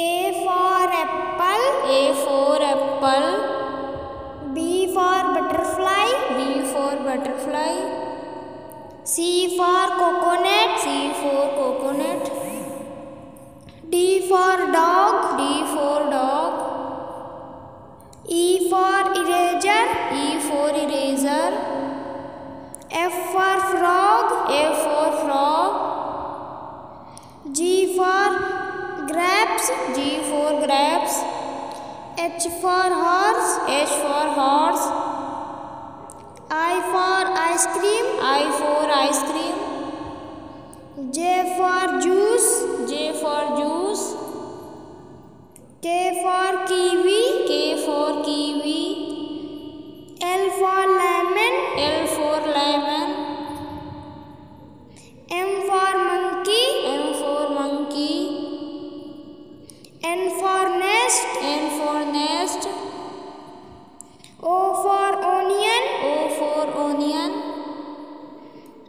A for apple. A for apple. B for butterfly. B for butterfly. C for coconut. C for coconut. D for dog. D for dog. E for eraser. E for eraser. F for frog. F for frog. G for grapes. G for grapes. H for horse. H for horse. I for ice cream. I for ice cream. J for juice. N for nest. N for nest. O for onion. O for onion.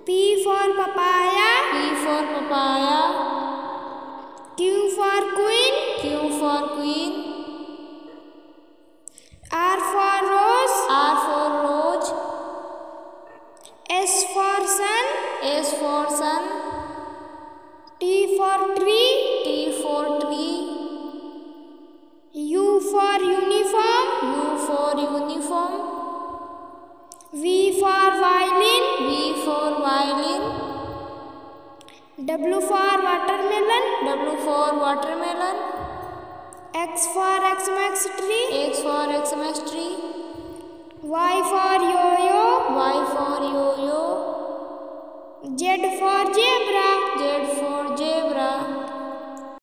P for papaya. P for papaya. Q for queen. Q for queen. R for rose. R for rose. S for sun. S for sun. For violin. V for violin. W for watermelon. W for watermelon. X for Xmas tree. X for Xmas tree. Y for yo-yo. Y for yo-yo. Z for zebra. Z for.